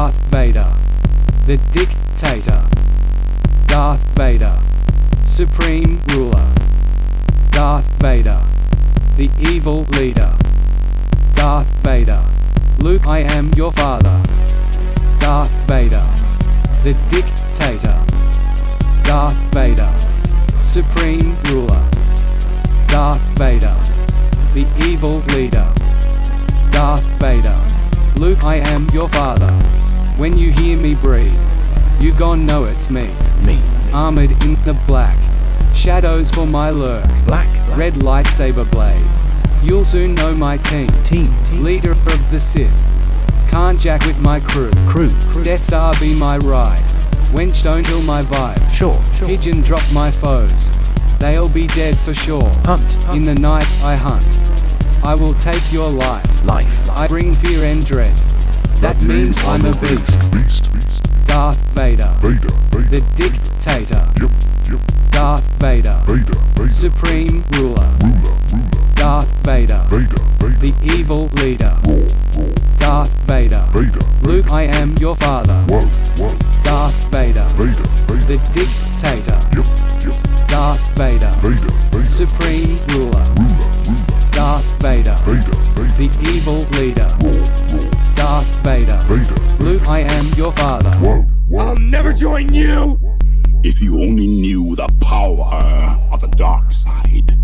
Darth Vader. The Dictator. Darth Vader. Supreme Ruler. Darth Vader. The Evil Leader. Darth Vader. Luke, I am your father. Darth Vader. The Dictator. Darth Vader. Supreme Ruler. Darth Vader. The Evil Leader. Darth Vader. Luke, I am your father. When you hear me breathe, you gon' know it's me. Me. Armored in the black. Shadows for my lurk. Black. Red lightsaber blade. You'll soon know my team. Team. Team. Leader of the Sith. Can't jack with my crew. Crew. Crew. Death Star be my ride. Wench don't kill my vibe. Sure. Sure. Pigeon drop my foes. They'll be dead for sure. Hunt. Hunt. In the night I hunt. I will take your life. Life. I bring fear and dread. That means I'm a beast. Beast, beast. Darth Vader. The dictator. Yep, yep. Darth Vader. Supreme ruler. Darth Vader. The evil leader. Darth Vader. Vader, Luke, I am your father. Whoa, whoa. Darth Vader. The dictator. Yep, yep. Darth Vader. Supreme ruler. Darth Vader. Vader, Vader. The evil leader. Roar, roar. Darth Vader. Vader. Luke, I am your father. Whoa, whoa. I'll never join you! If you only knew the power of the dark side.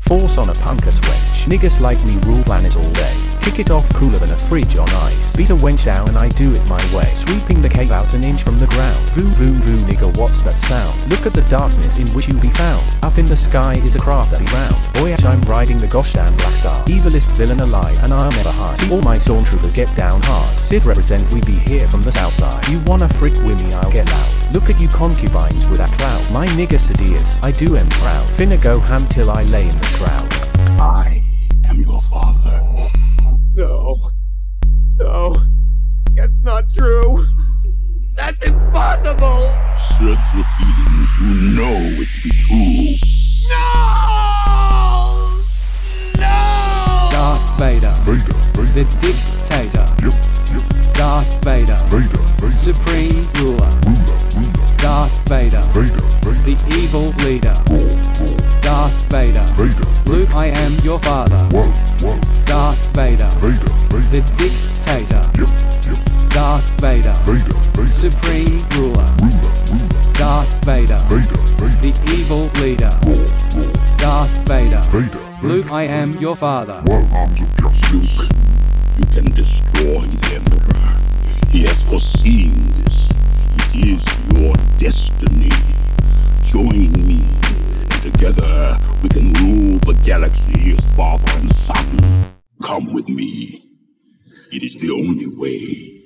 Force on a punkus wench. Niggas like me rule planet all day. Kick it off cooler than a fridge on ice. Beat a wench down and I do it my way. Sweeping the cave out an inch from the ground. Voo voo voo nigga what's that sound? Look at the darkness in which you be found. Up in the sky is a craft that be round. Boy I'm riding the gosh damn black star. Evilest villain alive and I'll never hide. See all my stormtroopers get down hard. Sid represent we be here from the south side. You wanna frick with me I'll get loud. Look at you concubines with that clout. My nigga Sidious, I do am proud. Finna go ham till I lay in the shroud. I You know it to be true. No! No! Darth Vader. Vader, Vader. The dictator. Yep, yep. Darth Vader. Vader, Vader. Supreme ruler. Ruler, ruler. Darth Vader. Vader, Vader. The evil leader. Roar, roar. Darth Vader. Vader, Vader. Luke, I am your father. Whoa, whoa. Darth Vader. Vader, Vader. The dictator. Yep, yep. Darth Vader. Vader, Vader. Supreme ruler. Ruler, ruler. Darth Vader. Vader, Vader. The evil leader. Roar, roar. Darth Vader. Vader, Vader. Luke, I am your father. Whoa, arms of justice. Luke, you can destroy the Emperor. He has foreseen this. It is your destiny. Join me, together we can rule the galaxy as father and son. Come with me. It is the only way.